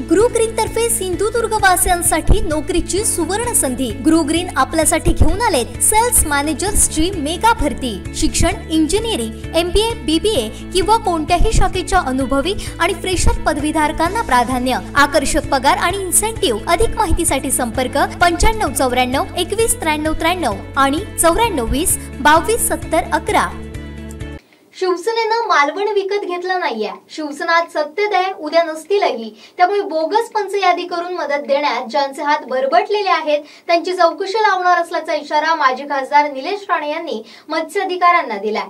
ग्रू green तर्फे सिंधुदुर्ग वासियांसाठी नोकरीची सुवर्ण संधी ग्रू ग्रीन आपल्यासाठी घेऊन आलेत सेल्स मॅनेजर्सची मेगा भरती. शिक्षण engineering M B A B बी ए किंवा कोणत्याही शाखेच्या अनुभवी आणि फ्रेशर पदवीधारकांना प्राधान्य. आकर्षक पगार आणि इन्सेंटिव्ह अधिक माहितीसाठी संपर्क पंच्याण्णव चौऱ्याण्णव एकवीस त्र्याण्णव त्र्याण्णव आणि चौऱ्याण्णव वीस बावीस सत्तर अकरा. शिवसेनेनं मालवण विकत घेतलं नाहीये. शिवसेना सत्तेत आहे उद्या नसतीलही. त्यामुळे बोगस पंच यादी करून मदत देण्यात ज्यांचे हात बरबटलेले आहेत त्यांची चौकशी लावणार असल्याचा इशारा माजी खासदार निलेश राणे यांनी मत्स्य अधिकाऱ्यांना दिलाय.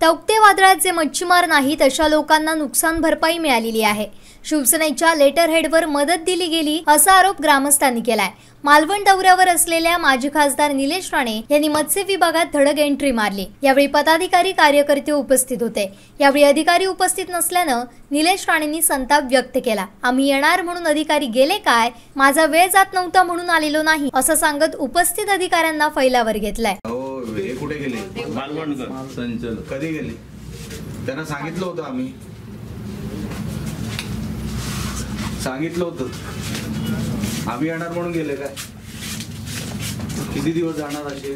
तौक्ते वादळात जे मच्छीमार नाहीत अशा लोकांना नुकसान भरपाई मिळालेली आहे. शिवसेनेच्या लेटर हेडवर मदत दिली गेली असा आरोप ग्रामस्थांनी केलाय. मालवण दौऱ्यावर असलेल्या माजी खासदार निलेश राणे यांनी मत्स्य विभागात धडक एंट्री मारली. यावेळी पदाधिकारी कार्यकर्ते उपस्थित होते. यावेळी अधिकारी उपस्थित नसल्यानं निलेश राणेंनी संताप व्यक्त केला. आम्ही येणार म्हणून अधिकारी गेले काय? माझा वेळ जात नव्हता म्हणून आलेलो नाही असं सांगत उपस्थित अधिकाऱ्यांना फैलावर घेतलाय. हो हे कुठे गेले? मालवणकर संचल. कधी गेले? त्यांना सांगितलं होतं आम्ही. सांगितलं होतं. आम्ही येणार म्हणून गेले काय? किती दिवस जाणार असे?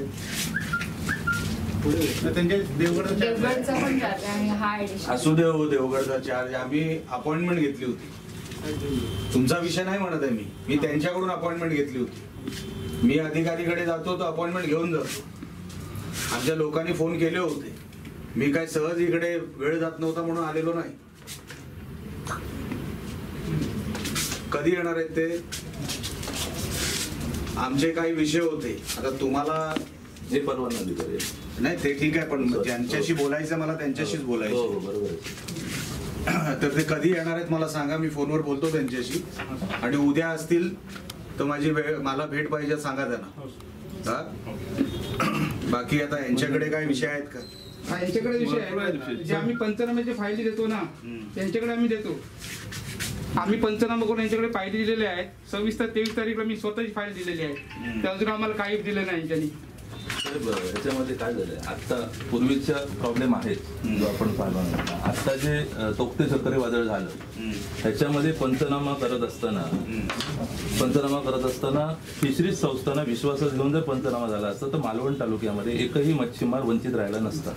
त्यांच्या देवगडचा देवगडचा पण चार्ज आहे हा ऍडिशन असू दे हो देवगडचा चार्ज आम्ही अपॉइंटमेंट घेतली होती. तुमचा विषय नाही म्हणत आहे मी. मी त्यांच्याकडून अपॉइंटमेंट घेतली होती. मी अधिकारीकडे जातो तर अपॉइंटमेंट घेऊन जातो. आमच्या लोकांनी फोन केले होते. मी काय सहज इकडे वेळ जात नव्हता म्हणून आलेलो नाही. कधी येणार आहेत ते? आमचे काही विषय होते. आता तुम्हाला जे परवाना. नाही ते ठीक आहे पण ज्यांच्याशी बोलायचं मला त्यांच्याशीच हो बोलायचं हो, बरोबर आहे. तर ते कधी येणार आहेत मला सांगा मी फोनवर बोलतो त्यांच्याशी. आणि उद्या असतील तर माझी वेळ मला भेट पाहिजे सांगा त्यांना. हा? बाकी आता यांच्याकडे काय विषय आहेत का हा यांच्याकडे विषय आहे. जे आम्ही पंचनाम्याचे फायली देतो ना. त्यांच्याकडे आम्ही देतो आम्ही पंचनामा करून यांच्याकडे फायली दिलेले आहेत सव्वीस ते तेवीस तारीखला मी स्वतःची फाईल दिलेली आहे हम्म. ते अजून आम्हाला काही दिलं नाही यांच्यानी याच्यामध्ये काय झालंय? आता पूर्वीच्या प्रॉब्लेम आहेत जो आपण पाहिला आता जे तोक्ते चक्रीवादळ झालं ह्याच्यामध्ये पंचनामा करत असताना पंचनामा करत असताना फिशरीज संस्थांना विश्वासात घेऊन जर पंचनामा झाला असता तर मालवण तालुक्यामध्ये एकही मच्छीमार वंचित राहिला नसता.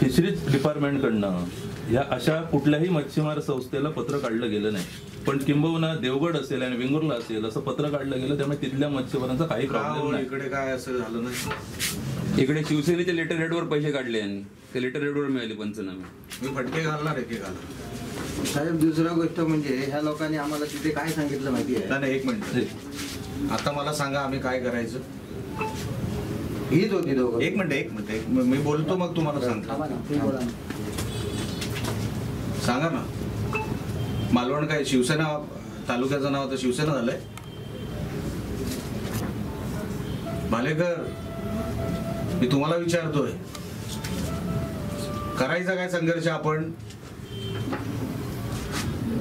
फिशरीज डिपार्टमेंटकडनं या अशा कुठल्याही मच्छीमार संस्थेला पत्र काढलं गेलं नाही. पण किंबहुना देवगड असेल आणि वेंगुर्ला असेल असं पत्र काढलं गेलं त्यामुळे तिथल्या मच्छीमारांचा काही प्रॉब्लेम हो, नाही. इकडे काय असं झालं नाही? इकडे शिवसेनेच्या लेटर हेडवर पैसे काढले यांनी ते लेटर हेडवर मिळाले पंचनामे. मी फटके घालणार आहे की घालणार? साहेब दुसरा गोष्ट म्हणजे ह्या लोकांनी आम्हाला तिथे काय सांगितलं माहिती आहे? नाही नाही, एक मिनिट. आता मला सांगा आम्ही काय करायचं? हीच होती दोघं. एक मिनिट एक मिनिट एक. मी बोलतो मग तुम्हाला सांगतो. सांगा ना. मालवण काय शिवसेना तालुक्याचं नाव आता शिवसेना झालंय? भालेकर मी तुम्हाला विचारतोय. करायचा काय संघर्ष आपण?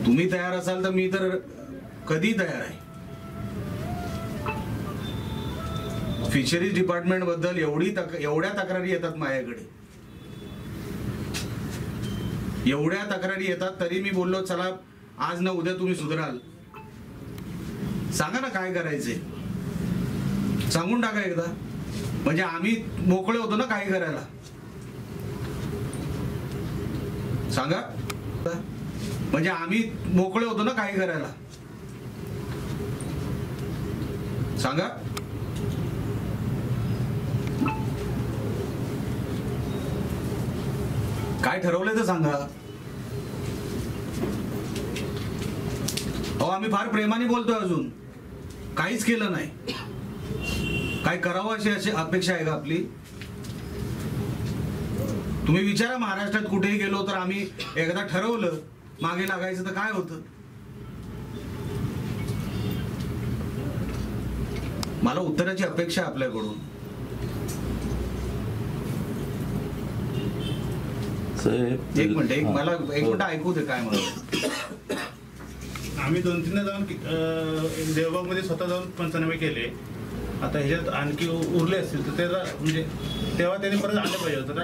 तुम्ही तयार असाल तर मी तर कधी तयार आहे? फिशरीज डिपार्टमेंटबद्दल एवढी तक एवढ्या तक्रारी येतात माझ्याकडे. एवढ्या तक्रारी येतात तरी मी बोललो चला आज ना उद्या तुम्ही सुधराल. सांगा ना काय करायचंय. सांगून टाका एकदा. म्हणजे आम्ही मोकळे होतो ना काय करायला. सांगा. म्हणजे आम्ही मोकळे होतो ना काय करायला. सांगा. काय ठरवलंय तर सांगा. अहो आम्ही फार प्रेमाने बोलतोय अजून. काहीच केलं नाही. काय करावं अशी अशी अपेक्षा आहे का आपली? तुम्ही विचारा महाराष्ट्रात कुठेही गेलो तर आम्ही एकदा ठरवलं मागे लागायचं तर काय होतं? मला उत्तराची अपेक्षा आहे आपल्याकडून. एक मिनिट एक. मला एक हो. मिनिट ऐकू दे काय म्हणत आम्ही दोन तीनदा जाऊन देवबागमध्ये स्वतः जाऊन पंचनामे केले. आता ह्याच्यात आणखी उरले असतील तर त्याला म्हणजे तेव्हा त्यांनी परत आलं पाहिजे होतं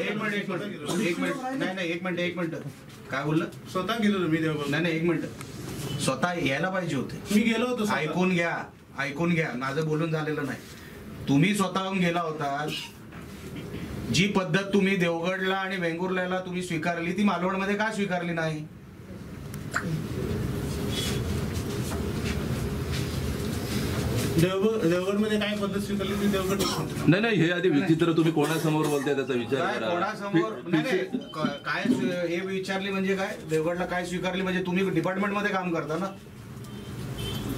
एक मिनिट एक मिनिट एक मिनिट एक मिनिट एक मिनिट. एक मिनिट. नाही नाही एक मिनिट एक मिनिट. काय बोललं? स्वतः गेलो होतो मी देवबाग नाही नाही एक मिनिट. स्वतः यायला पाहिजे होते. मी गेलो होतो. ऐकून घ्या. ऐकून घ्या. माझं बोलून झालेलं नाही. तुम्ही स्वतःहून गेला होता. जी पद्धत तुम्ही देवगडला आणि वेंगुर्ल्याला तुम्ही स्वीकारली ती मालवणमध्ये का स्वीकारली नाही? देवगड देवगडमध्ये काय पद्धत स्वीकारली ती देवगड नाही नाही हे आधी विचित्र तुम्ही कोणासमोर बोलताय त्याचा विचार काय करा. कोणासमोर? नाही नाही क- काय स्वी- हे विचारली म्हणजे काय? देवगडला काय स्वीकारली म्हणजे तुम्ही डिपार्टमेंटमध्ये काम करता ना?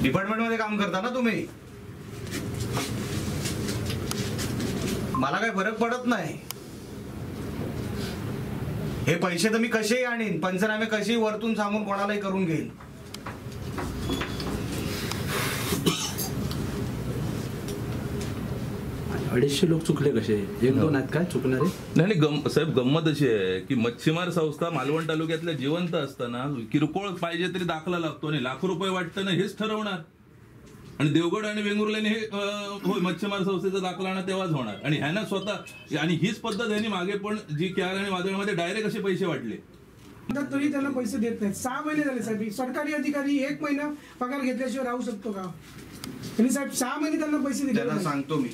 डिपार्टमेंटमध्ये काम करता ना तुम्ही? मला काय फरक पडत नाही. हे पैसे तर मी कसेही आणीन पंचनामे कसेही वरतून सांगून कोणालाही करून घेईन. अडीचशे लोक चुकले कसे? एक दोन आहेत काय? चुकणारे? नाही नाही गम साहेब गंमत अशी आहे की मच्छीमार संस्था मालवण तालुक्यातल्या जिवंत असताना किरकोळ पाहिजे तरी दाखला लागतो आणि लाखो रुपये वाटतं ना हेच ठरवणार. आणि देवगड आणि वेंगुर्ल्याने हे होय मच्छीमार संस्थेचा दाखला आणा तेव्हाच होणार. आणि ह्याना स्वतः आणि हीच पद्धत ह्यांनी मागे पण जी क्यार आणि वादळमध्ये डायरेक्ट असे पैसे वाटले. तर तरी त्यांना पैसे देत नाहीत. सहा महिने झाले साहेब. सरकारी अधिकारी एक महिना पगार घेतल्याशिवाय राहू शकतो का? आणि साहेब सहा महिने त्यांना पैसे दिले त्यांना. सांगतो मी.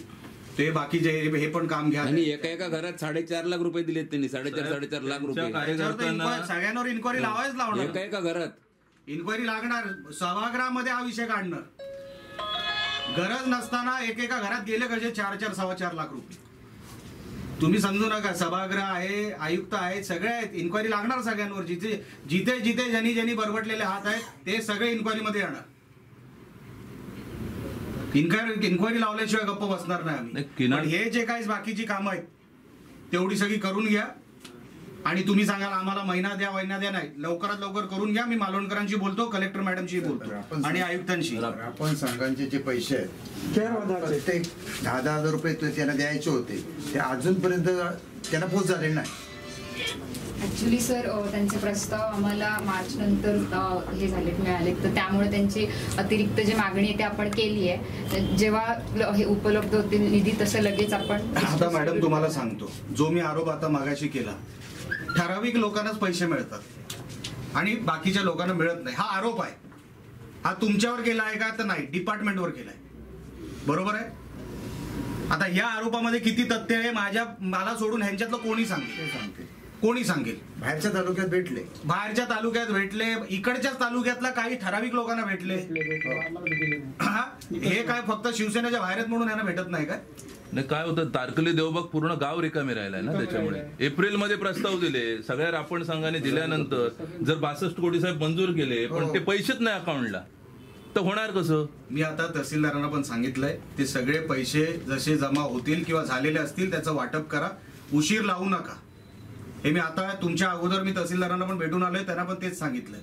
ते बाकीचे हे हे पण काम घ्या. आणि एका एका घरात साडेचार लाख रुपये दिलेत त्यांनी. साडेचार साडेचार लाख रुपये. सगळ्यांवर इन्क्वायरी लावायच लावणार. एका एका घरात. इन्क्वायरी लागणार. सभागृहामध्ये हा विषय काढणार. गरज नसताना एकेका घरात गेले कसे? चार चार सव्वा चार लाख रुपये. तुम्ही समजू नका सभागृह आहे आयुक्त आहेत सगळे आहेत. इन्क्वायरी लागणार सगळ्यांवर. जिथे जिथे जिथे ज्यांनी ज्यांनी बरबटलेले हात आहेत ते सगळे इन्क्वायरी मध्ये येणार. इन्क्वायरी इन्क्वायरी लावल्याशिवाय गप्प बसणार नाही आम्ही. किनार- हे जे काही बाकीची कामं आहेत तेवढी सगळी करून घ्या. आणि तुम्ही सांगाल आम्हाला महिना द्या महिना द्या नाही. लवकरात लवकर करून घ्या मी मालवणकरांशी बोलतो कलेक्टर मॅडमशी बोलतो आणि आयुक्तांशी. आपण संघांचे जे पैसे आहेत. प्रत्येक दहा दहा हजार रुपये ते त्यांना द्यायचे होते. ते अजूनपर्यंत त्यांना पोच झालेले नाही. ऍक्च्युली सर त्यांचे प्रस्ताव आम्हाला मार्च नंतर हे झाले मिळाले तर त्यामुळे त्यांची अतिरिक्त जी मागणी आहे ती आपण केली आहे. जेव्हा हे उपलब्ध होतील निधी तसं लगेच आपण आता मॅडम तुम्हाला सांगतो. जो मी आरोप आता मागाशी केला ठराविक लोकांनाच पैसे मिळतात. आणि बाकीच्या लोकांना मिळत नाही. हा आरोप आहे. हा तुमच्यावर केला आहे का? तर नाही. डिपार्टमेंटवर केलाय बरोबर आहे? आता या आरोपामध्ये किती तथ्य आहे? माझ्या मला सोडून ह्यांच्यातलं कोणी सांगेल? सांगते कोणी सांगेल? बाहेरच्या तालुक्यात भेटले. बाहेरच्या तालुक्यात भेटले. इकडच्याच तालुक्यातला काही ठराविक लोकांना भेटले. हा? हे काय फक्त शिवसेनेच्या बाहेर आहेत म्हणून यांना भेटत नाही काय? नाही काय होतं तारकली देवबाग पूर्ण गाव रिकामी राहिलाय ना त्याच्यामुळे. एप्रिलमध्ये प्रस्ताव दिले सगळ्या रापण संघाने दिल्यानंतर जर बासष्ट कोटी साहेब मंजूर केले पण ते पैसेच नाही अकाउंटला तर होणार कसं? मी आता तहसीलदारांना पण सांगितलंय ते सगळे पैसे जसे जमा होतील किंवा झालेले असतील त्याचं वाटप करा. उशीर लावू नका. हे मी आता तुमच्या अगोदर मी तहसीलदारांना पण भेटून आलोय त्यांना पण तेच सांगितलंय.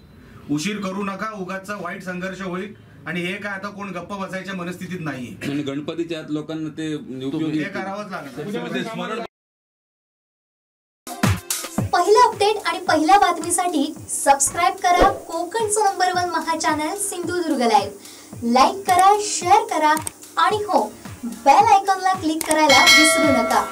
उशीर करू नका उगाचचा वाईट संघर्ष होईल. आणि हे काय आता कोण गप्प बसायच्या मनस्थितीत नाहीये. आणि गणपतीच्या आत लोकांना ते उपयोगी हे करावंच लागणार. पहिलं अपडेट आणि पहिल्या बातमीसाठी सबस्क्राईब करा कोकणचं नंबर वन महा चॅनल सिंधुदुर्ग लाईव्ह लाईक करा शेअर करा आणि हो बेल आयकॉनला क्लिक करायला विसरू नका.